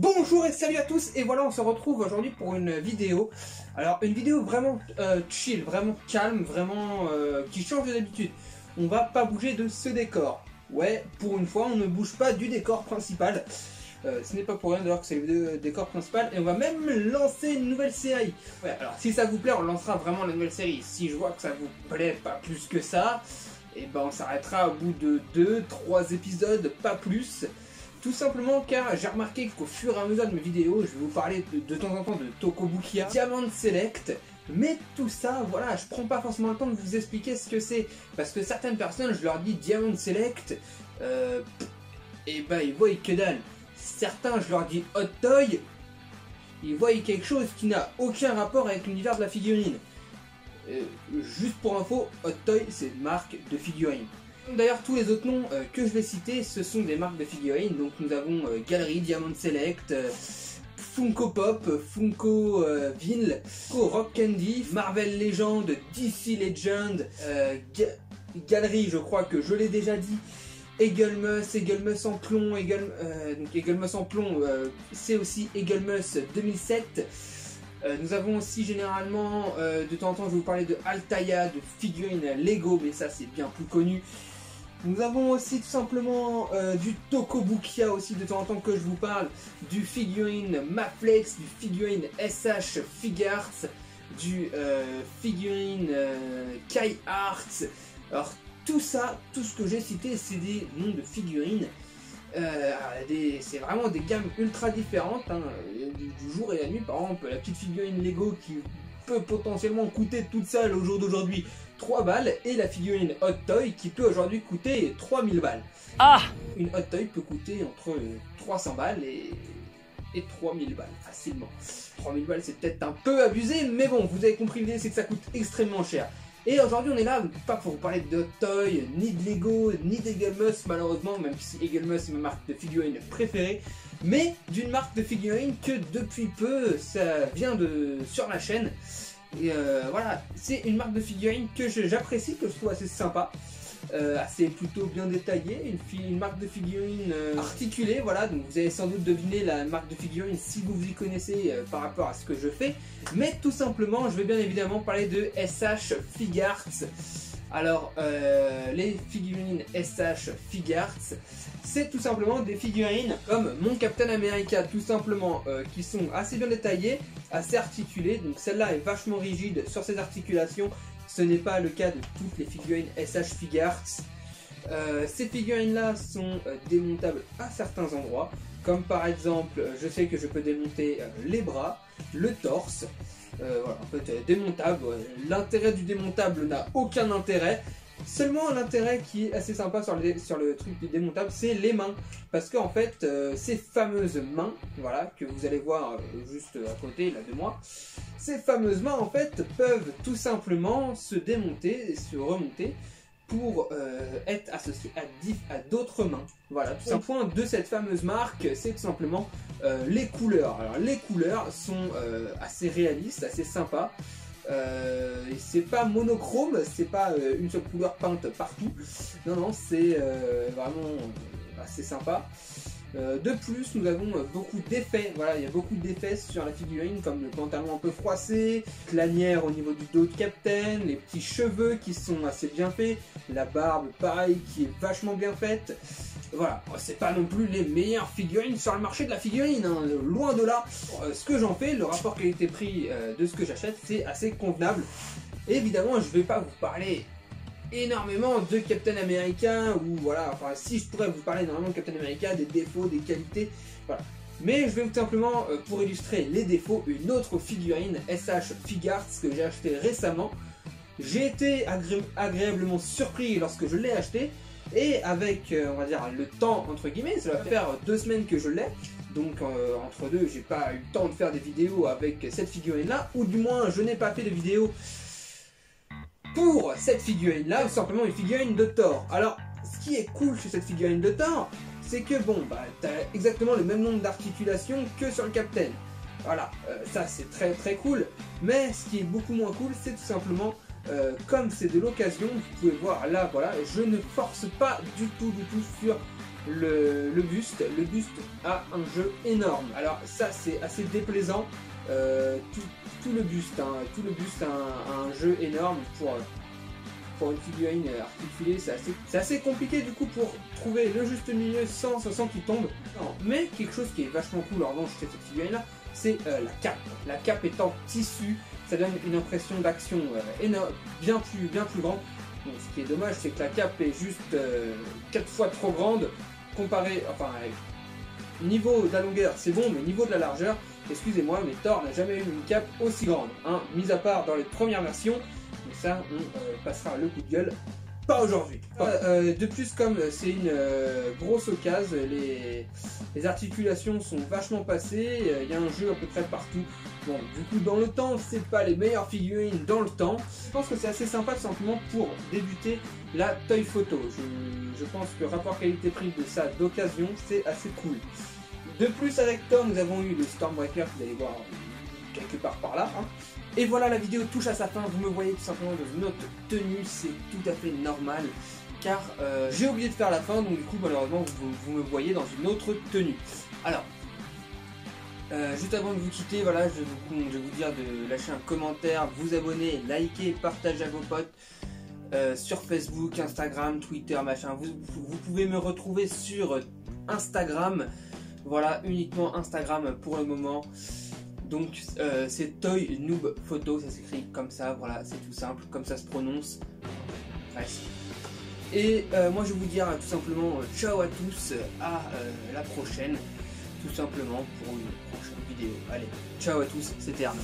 Bonjour et salut à tous et voilà on se retrouve aujourd'hui pour une vidéo. Alors une vidéo vraiment euh, chill, vraiment calme, vraiment euh, qui change d'habitude. On va pas bouger de ce décor. Ouais pour une fois on ne bouge pas du décor principal. Euh, ce n'est pas pour rien d'ailleurs que c'est le décor principal et on va même lancer une nouvelle série. Ouais alors si ça vous plaît on lancera vraiment la nouvelle série. Si je vois que ça vous plaît pas plus que ça et ben on s'arrêtera au bout de 2-3 épisodes pas plus tout simplement car j'ai remarqué qu'au fur et à mesure de mes vidéos, je vais vous parler de, temps en temps de Tokobukia, Diamond Select, mais tout ça, voilà, je prends pas forcément le temps de vous expliquer ce que c'est, parce que certaines personnes, je leur dis Diamond Select, euh, et bah ils voient que dalle. Certains, je leur dis Hot Toy, ils voient quelque chose qui n'a aucun rapport avec l'univers de la figurine. Euh, juste pour info, Hot Toy, c'est une marque de figurine. D'ailleurs, tous les autres noms euh, que je vais citer, ce sont des marques de figurines. Donc nous avons euh, Galerie, Diamond Select, euh, Funko Pop, Funko Ville, Funko Rock Candy, Marvel Legend, DC Legend, Galerie, je crois que je l'ai déjà dit, Eaglemus, Eaglemus en plomb, donc Eaglemus en plomb, c'est aussi Eaglemus 2007. nous avons aussi généralement, de temps en temps je vais vous parler de Altaïa, de figurines Lego, mais ça c'est bien plus connu. Nous avons aussi tout simplement euh, du Tokobukia aussi de temps en temps que je vous parle, du figurine Maflex, du figurine SH Figarts, du euh, figurine euh, Kai Arts. Alors tout ça, tout ce que j'ai cité, c'est des noms de figurines. c'est vraiment des gammes ultra différentes hein, du, jour et la nuit. Par exemple, la petite figurine Lego qui peut potentiellement coûter toute seule au jour d'aujourd'hui 3 balles et la figurine Hot Toy qui peut aujourd'hui coûter 3000 balles. Ah Une Hot Toy peut coûter entre 300 balles et, et 3000 balles facilement. 3000 balles c'est peut-être un peu abusé mais bon vous avez compris l'idée c'est que ça coûte extrêmement cher. Et aujourd'hui on est là pas pour vous parler de Hot Toy, ni de Lego, ni d'Eaglemus malheureusement même si Eaglemus est ma marque de figurine préférée mais d'une marque de figurine que depuis peu ça vient de sur la chaîne. Et euh, voilà, c'est une marque de figurines que j'apprécie, que je trouve assez sympa. Euh, assez plutôt bien détaillée, une, marque de figurines euh, articulée, voilà, donc vous avez sans doute deviné la marque de figurines si vous vous y connaissez par rapport à ce que je fais, mais tout simplement, je vais bien évidemment parler de SH Figarts. Alors, les figurines SH Figarts, c'est tout simplement des figurines comme mon Captain America, tout simplement, euh, qui sont assez bien détaillées, assez articulées. Donc celle-là est vachement rigide sur ses articulations. Ce n'est pas le cas de toutes les figurines SH Figuarts. Euh, ces figurines-là sont euh, démontables à certains endroits, comme par exemple, je sais que je peux démonter les bras, le torse, voilà, en fait, démontable. L'intérêt du démontable n'a aucun intérêt. Seulement l'intérêt qui est assez sympa sur le, sur le truc du démontable, c'est les mains. Parce qu'en fait, euh, ces fameuses mains, voilà, que vous allez voir euh, juste à côté là de moi, ces fameuses mains en fait peuvent tout simplement se démonter et se remonter pour euh, être associées à, à d'autres mains. Voilà, tout un point de cette fameuse marque, c'est tout simplement les couleurs. Alors les couleurs sont assez réalistes, assez sympas. Euh, c'est pas monochrome, c'est pas euh, une seule couleur peinte partout. Non, non, c'est euh, vraiment assez sympa. De plus, nous avons beaucoup d'effets. Voilà, il y a beaucoup d'effets sur la figurine, comme le pantalon un peu froissé, lanière au niveau du dos de Captain, les petits cheveux qui sont assez bien faits, la barbe, pareil, qui est vachement bien faite. Voilà, c'est pas non plus les meilleures figurines sur le marché de la figurine, hein. loin de là. Euh, ce que j'en fais, le rapport qualité-prix euh, de ce que j'achète, c'est assez convenable. évidemment, je vais pas vous parler énormément de Captain America, ou voilà, enfin si je pourrais vous parler énormément de Captain America, des défauts, des qualités, voilà. Mais je vais tout simplement, euh, pour illustrer les défauts, une autre figurine SH Figarts que j'ai acheté récemment. J'ai été agréablement surpris lorsque je l'ai acheté, et avec, euh, on va dire, le temps, entre guillemets, ça va faire deux semaines que je l'ai. Donc euh, entre deux, j'ai pas eu le temps de faire des vidéos avec cette figurine-là. Ou du moins, je n'ai pas fait de vidéo pour cette figurine-là. Simplement une figurine de Thor. Alors, ce qui est cool sur cette figurine de Thor, c'est que bon, bah, t'as exactement le même nombre d'articulations que sur le Captain. Voilà, euh, ça c'est très très cool. Mais ce qui est beaucoup moins cool, c'est tout simplement euh, comme c'est de l'occasion, vous pouvez voir là, voilà, je ne force pas du tout, du tout sur le, buste. Le buste a un jeu énorme. Alors ça c'est assez déplaisant. Euh, tout, le buste, hein. tout le buste a un, jeu énorme pour, pour une figurine articulée. C'est assez, compliqué du coup pour trouver le juste milieu sans, sans qu'il tombe. mais quelque chose qui est vachement cool en revanche chez cette figurine là, c'est euh, la cape. La cape est en tissu, ça donne une impression d'action euh, bien plus, bien plus grande. ce qui est dommage, c'est que la cape est juste 4 fois trop grande comparé, enfin, niveau de la longueur, c'est bon, mais niveau de la largeur, excusez-moi, mais Thor n'a jamais eu une cape aussi grande, hein, mis à part dans les premières versions, mais ça, on euh, passera le coup de gueule pas aujourd'hui. Euh, de plus, comme c'est une euh, grosse occasion, les, les, articulations sont vachement passées, il y a un jeu à peu près partout. Bon, du coup, dans le temps, c'est pas les meilleures figurines dans le temps. Je pense que c'est assez sympa simplement pour débuter la Toy Photo. Je, pense que rapport qualité-prix de ça d'occasion, c'est assez cool. De plus, avec Tom, nous avons eu le Stormbreaker, vous allez voir quelque part par là. Hein. Et voilà, la vidéo touche à sa fin. Vous me voyez tout simplement dans une autre tenue, c'est tout à fait normal. Car euh, j'ai oublié de faire la fin, donc du coup, malheureusement, vous, me voyez dans une autre tenue. Alors, euh, juste avant de vous quitter, voilà, je, vais vous dire de lâcher un commentaire, vous abonner, liker, partager à vos potes. Euh, sur Facebook, Instagram, Twitter, machin. Vous, pouvez me retrouver sur Instagram. Voilà, uniquement Instagram pour le moment. Donc euh, c'est Toy Noob Photo, ça s'écrit comme ça, voilà, c'est tout simple, comme ça se prononce. Presque. Et euh, moi je vais vous dire tout simplement ciao à tous, à la prochaine, tout simplement pour une prochaine vidéo. Allez, ciao à tous, c'était Arnaud.